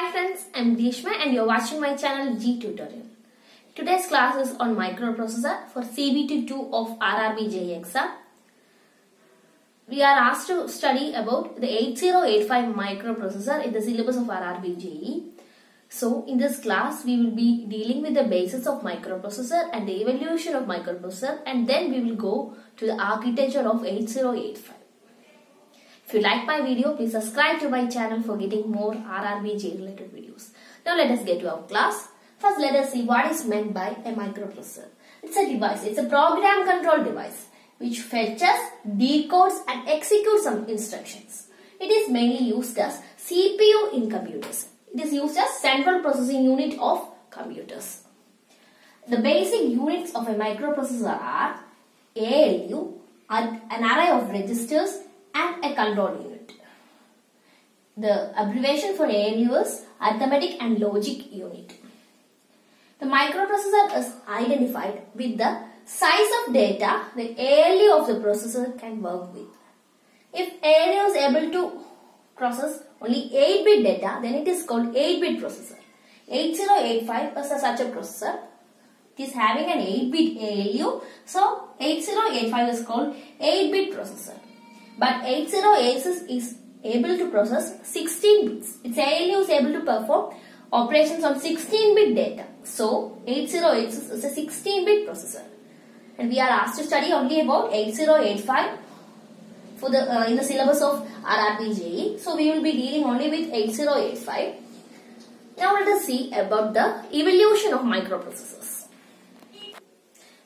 Hi friends, I'm Greeshma and you're watching my channel G Tutorial. Today's class is on microprocessor for CBT 2 of RRB JE exam. We are asked to study about the 8085 microprocessor in the syllabus of RRBJE. So in this class we will be dealing with the basis of microprocessor and the evolution of microprocessor and then we will go to the architecture of 8085. If you like my video, please subscribe to my channel for getting more RRBJ related videos. Now let us get to our class. First let us see what is meant by a microprocessor. It's a device, it's a program control device which fetches, decodes and executes some instructions. It is mainly used as CPU in computers. It is used as central processing unit of computers. The basic units of a microprocessor are ALU, an array of registers and a control unit. The abbreviation for ALU is Arithmetic and Logic Unit. The microprocessor is identified with the size of data the ALU of the processor can work with. If ALU is able to process only 8-bit data, then it is called 8-bit processor. 8085 is such a processor. It is having an 8-bit ALU. So, 8085 is called 8-bit processor. But 8086 is able to process 16 bits. Its ALU is able to perform operations on 16-bit data. So, 8086 is a 16-bit processor. And we are asked to study only about 8085 for the uh, in the syllabus of RRBJE. So, we will be dealing only with 8085. Now, let us see about the evolution of microprocessors.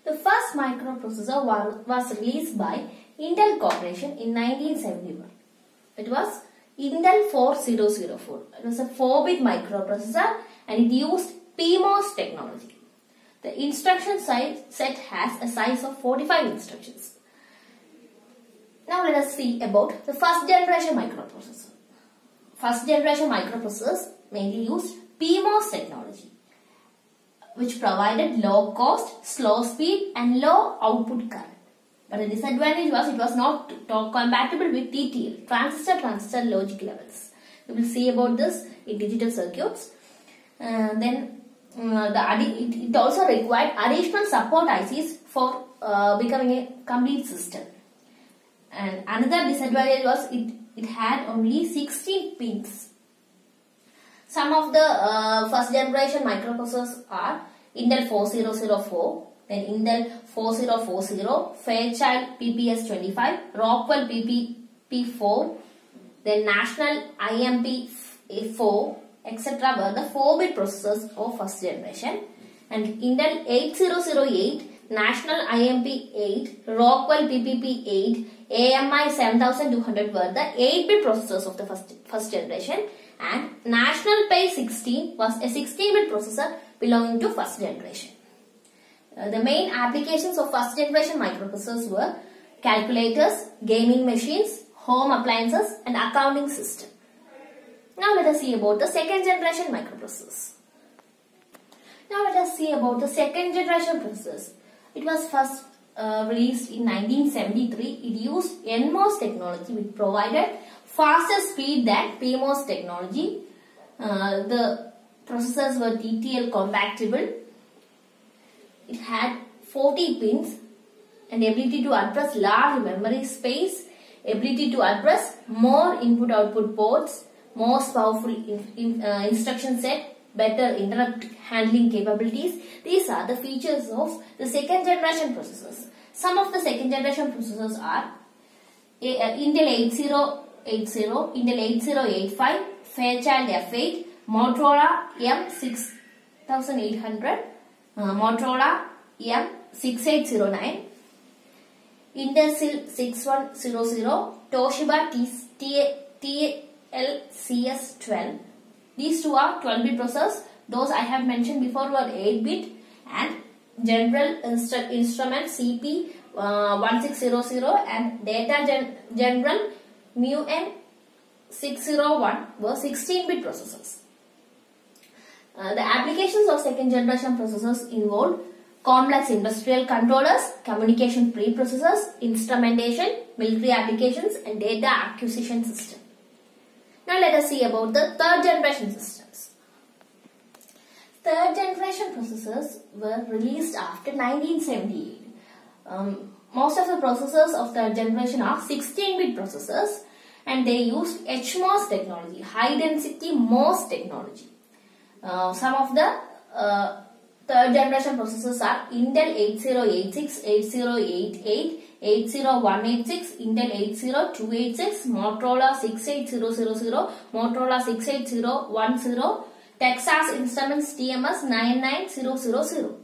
The first microprocessor was released by Intel Corporation in 1971. It was Intel 4004. It was a 4-bit microprocessor and it used PMOS technology. The instruction size set has a size of 45 instructions. Now let us see about the first generation microprocessor. First generation microprocessors mainly used PMOS technology which provided low cost, slow speed and low output current. But the disadvantage was it was not compatible with TTL, transistor transistor logic levels. We will see about this in digital circuits. Uh, then uh, the it, it, also required additional support ICs for uh, becoming a complete system. And another disadvantage was it, it had only 16 pins. Some of the uh, first generation microprocessors are Intel 4004, then Intel 4040, Fairchild PPS25, Rockwell PPP4, then National IMP4, etc. were the 4-bit processors of first generation. And Intel 8008, National IMP8, Rockwell PPP8, AMI 7200 were the 8-bit processors of the first, first generation. And National PACE 16 was a 16-bit processor belonging to first generation. Uh, the main applications of first generation microprocessors were calculators, gaming machines, home appliances and accounting system. Now let us see about the second generation microprocessors. Now let us see about the second generation processors. It was first uh, released in 1973. It used NMOS technology which provided faster speed than PMOS technology. Uh, the processors were TTL compatible it had 40 pins and ability to address large memory space, ability to address more input-output ports, most powerful in, in, uh, instruction set, better interrupt handling capabilities. These are the features of the second generation processors. Some of the second generation processors are uh, Intel 8080, Intel 8085, Fairchild F8, Motorola M6800, uh, Motorola M6809, Intersil 6100, Toshiba TLCS12. These two are 12-bit processors. Those I have mentioned before were 8-bit and General Instru Instrument CP uh, 1600 and Data Gen General MUN 601 were 16-bit processors. Uh, the applications of second generation processors involve complex industrial controllers, communication preprocessors, instrumentation, military applications and data acquisition system. Now let us see about the third generation systems. third generation processors were released after 1978. Um, most of the processors of third generation are 16-bit processors and they used HMOS technology, high density MOS technology. Uh, some of the uh, third generation processors are Intel 8086, 8088, 80186, Intel 80286, Motorola 68000, Motorola 68010, Texas Instruments TMS 99000.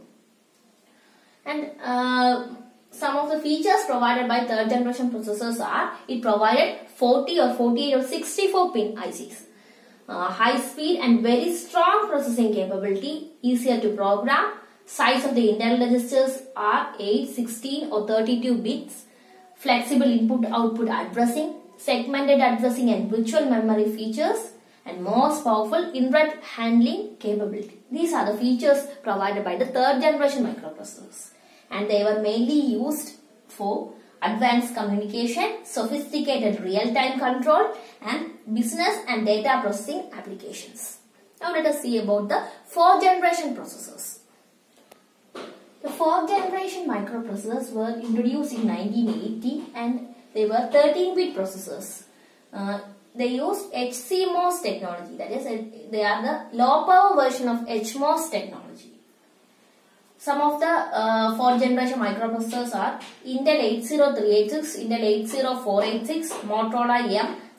And uh, some of the features provided by third generation processors are it provided 40 or 48 or 64 pin ICs. Uh, high speed and very strong processing capability, easier to program. Size of the internal registers are 8, 16 or 32 bits. Flexible input output addressing, segmented addressing and virtual memory features and most powerful infrared handling capability. These are the features provided by the third generation microprocessors and they were mainly used for advanced communication, sophisticated real-time control and business and data processing applications. Now let us see about the fourth generation processors. The fourth generation microprocessors were introduced in 1980 and they were 13-bit processors. Uh, they used HCMOS technology that is they are the low power version of HMOS technology. Some of the uh, fourth generation microprocessors are Intel 80386, Intel 80486, Motorola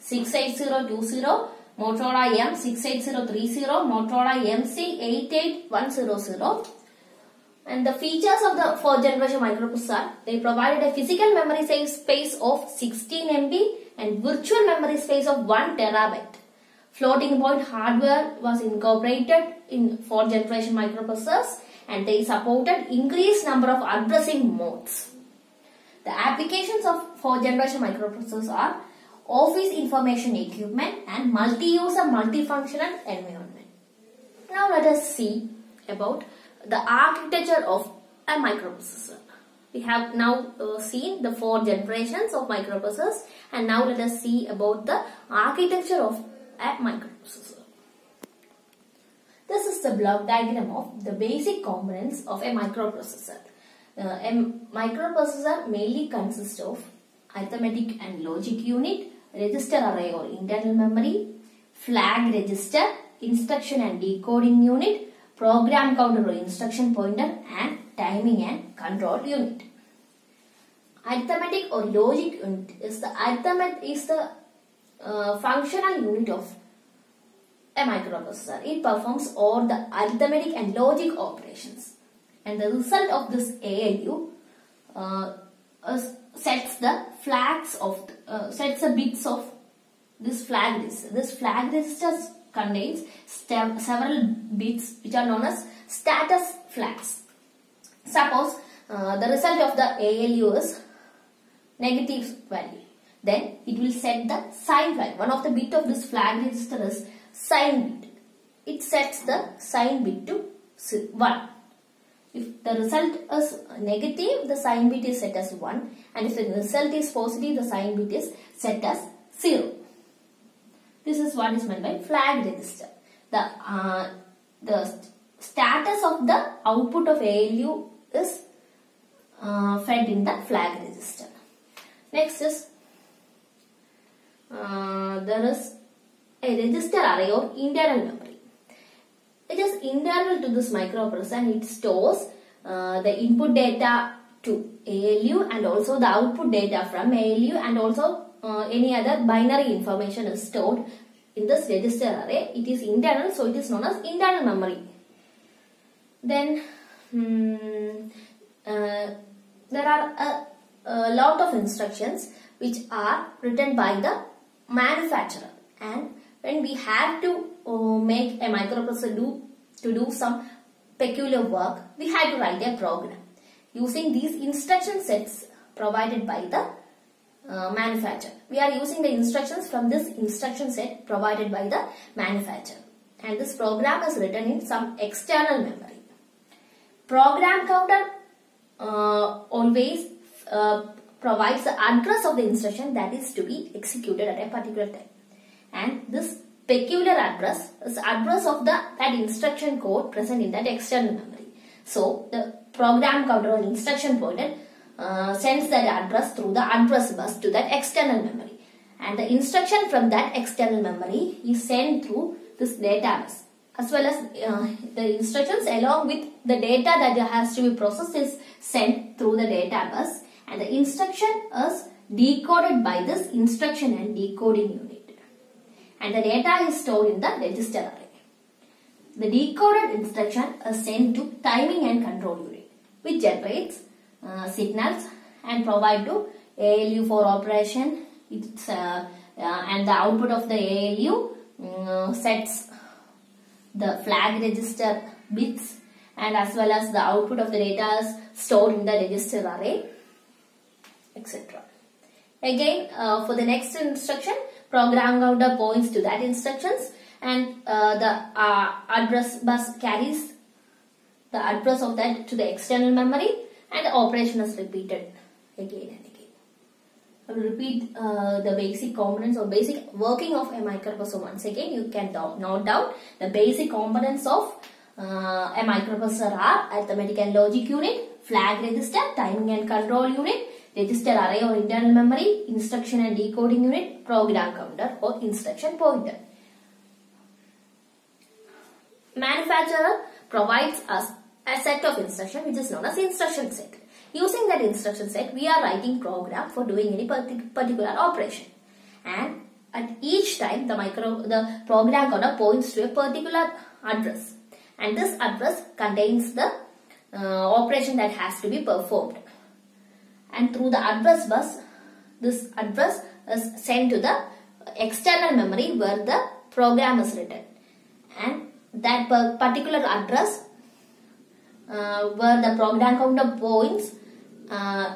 M68020, Motorola M68030, Motorola MC88100. And the features of the fourth generation microprocessor they provided a physical memory space of 16 MB and virtual memory space of 1 terabyte. Floating point hardware was incorporated in fourth generation microprocessors and they supported increased number of addressing modes. The applications of fourth generation microprocessors are office information equipment and multi-user multifunctional environment. Now let us see about the architecture of a microprocessor. We have now uh, seen the four generations of microprocessors and now let us see about the architecture of a microprocessor. This is the block diagram of the basic components of a microprocessor. Uh, a microprocessor mainly consists of arithmetic and logic unit, register array or internal memory, flag register, instruction and decoding unit, program counter or instruction pointer and timing and control unit. Arithmetic or logic unit is the arithmetic is the uh, functional unit of a microprocessor. It performs all the arithmetic and logic operations. And the result of this ALU uh, uh, sets the flags of, uh, sets the bits of this flag register. This flag register contains several bits which are known as status flags. Suppose uh, the result of the ALU is negative value. Then it will set the sign flag. One of the bit of this flag register is sign bit. It sets the sign bit to 1. If the result is negative, the sign bit is set as 1 and if the result is positive, the sign bit is set as 0. This is what is meant by flag register. The, uh, the st status of the output of ALU is uh, fed in the flag register. Next is uh, there is a register array or internal memory. Internal to this microprocessor and it stores uh, the input data to ALU and also the output data from ALU and also uh, any other binary information is stored in this register array. It is internal so it is known as internal memory. Then hmm, uh, there are a, a lot of instructions which are written by the manufacturer and when we have to uh, make a microprocessor do to do some peculiar work, we had to write a program using these instruction sets provided by the uh, manufacturer. We are using the instructions from this instruction set provided by the manufacturer. And this program is written in some external memory. Program counter uh, always uh, provides the address of the instruction that is to be executed at a particular time and this peculiar address is address of the that instruction code present in that external memory. So the program counter or instruction pointer uh, sends that address through the address bus to that external memory. And the instruction from that external memory is sent through this data bus as well as uh, the instructions along with the data that has to be processed is sent through the data bus and the instruction is decoded by this instruction and decoding unit and the data is stored in the register array. The decoded instruction is sent to timing and control unit which generates uh, signals and provide to ALU for operation it's, uh, uh, and the output of the ALU mm, sets the flag register bits and as well as the output of the data is stored in the register array etc. Again uh, for the next instruction program counter points to that instructions and uh, the uh, address bus carries the address of that to the external memory and the operation is repeated again and again. I will repeat uh, the basic components or basic working of a microprocessor once again. You can note down the basic components of uh, a microprocessor are arithmetic and logic unit, flag register, timing and control unit, register array or internal memory, instruction and decoding unit, program counter or instruction pointer. Manufacturer provides us a set of instruction which is known as instruction set. Using that instruction set, we are writing program for doing any particular operation. And at each time, the micro, the program counter points to a particular address. And this address contains the uh, operation that has to be performed. And through the address bus, this address is sent to the external memory where the program is written. And that particular address uh, where the program counter points, uh,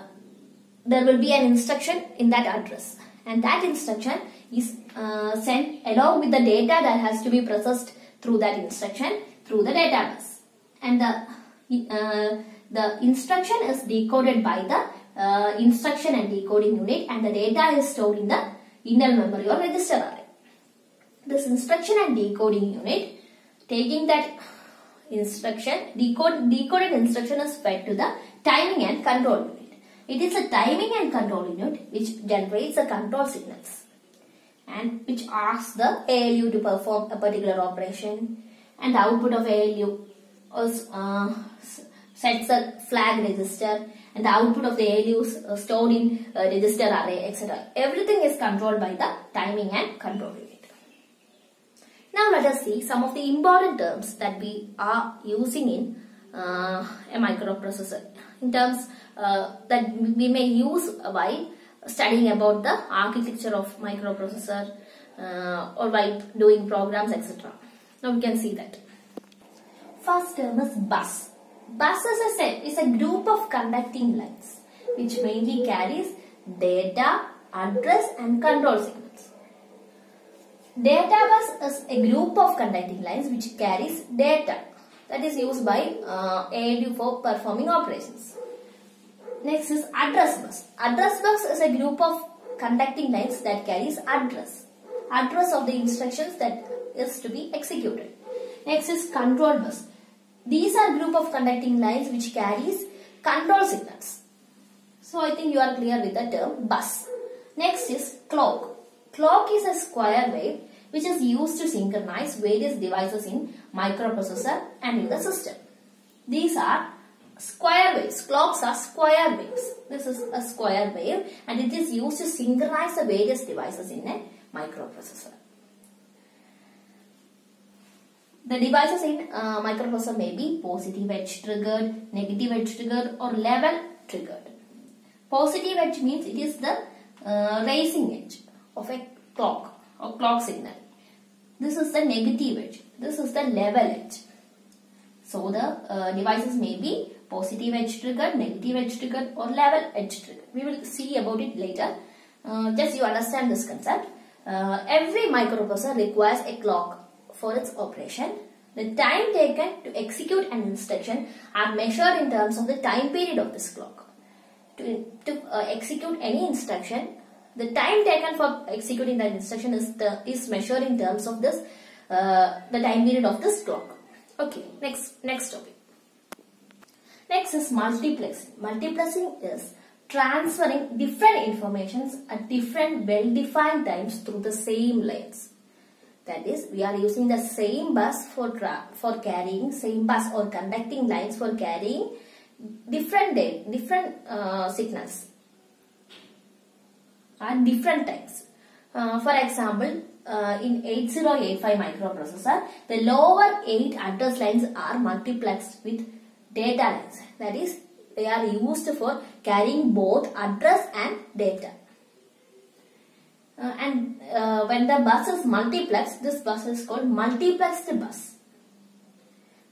there will be an instruction in that address. And that instruction is uh, sent along with the data that has to be processed through that instruction through the data bus. And the, uh, the instruction is decoded by the uh, instruction and decoding unit and the data is stored in the internal memory or register array. This instruction and decoding unit taking that instruction, decode, decoded instruction is fed to the timing and control unit. It is a timing and control unit which generates the control signals and which asks the ALU to perform a particular operation and the output of ALU is, uh, sets a flag register and the output of the ALU uh, stored in uh, register array etc. Everything is controlled by the timing and control unit. Now let us see some of the important terms that we are using in uh, a microprocessor in terms uh, that we may use while studying about the architecture of microprocessor uh, or while doing programs etc. Now we can see that. First term is bus. Bus as I said is a group of conducting lines which mainly carries data, address and control signals. Data bus is a group of conducting lines which carries data that is used by uh, ALU for performing operations. Next is address bus. Address bus is a group of conducting lines that carries address. Address of the instructions that is to be executed. Next is control bus. These are group of conducting lines which carries control signals. So I think you are clear with the term bus. Next is clock. Clock is a square wave which is used to synchronize various devices in microprocessor and in the system. These are square waves. Clocks are square waves. This is a square wave and it is used to synchronize the various devices in a microprocessor. The devices in uh, microprocessor may be positive edge triggered, negative edge triggered or level triggered. Positive edge means it is the uh, raising edge of a clock or clock signal. This is the negative edge. This is the level edge. So the uh, devices may be positive edge triggered, negative edge triggered or level edge triggered. We will see about it later. Uh, just you understand this concept. Uh, every microprocessor requires a clock for its operation. The time taken to execute an instruction are measured in terms of the time period of this clock. To, to uh, execute any instruction, The time taken for executing that instruction is the, is measured in terms of this uh, the time period of this clock. Okay, next next topic. Next is multiplexing. Multiplexing is transferring different informations at different well-defined times through the same lanes. That is, we are using the same bus for for carrying same bus or conducting lines for carrying different day, different uh, signals at different times. Uh, for example, uh, in 8085 microprocessor, the lower 8 address lines are multiplexed with data lines. That is, they are used for carrying both address and data. Uh, and uh, when the bus is multiplexed, this bus is called multiplexed bus.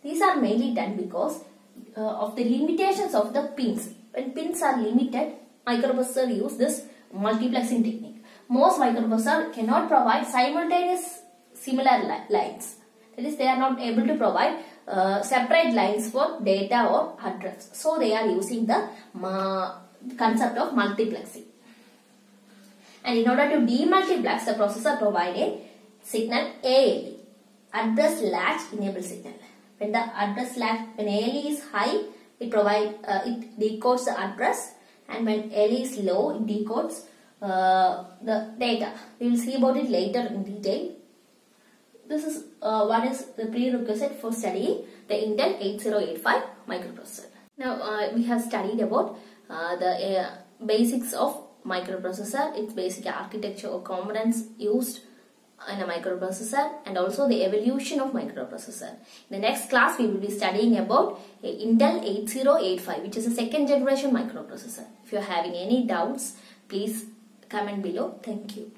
These are mainly done because uh, of the limitations of the pins. When pins are limited, microprocessor use this multiplexing technique. Most microprocessor cannot provide simultaneous similar li lines. That is, they are not able to provide uh, separate lines for data or address. So, they are using the concept of multiplexing. And in order to demultiplex, the processor provide a signal ALE, address latch enable signal. When the address latch, when ALE is high, it provide, uh, it decodes the address and when ALE is low, it decodes uh, the data. We will see about it later in detail. This is uh, what is the prerequisite for studying the Intel 8085 microprocessor. Now uh, we have studied about uh, the uh, basics of microprocessor, its basic architecture or components used in a microprocessor and also the evolution of microprocessor. In the next class we will be studying about Intel 8085 which is a second generation microprocessor. If you are having any doubts please comment below. Thank you.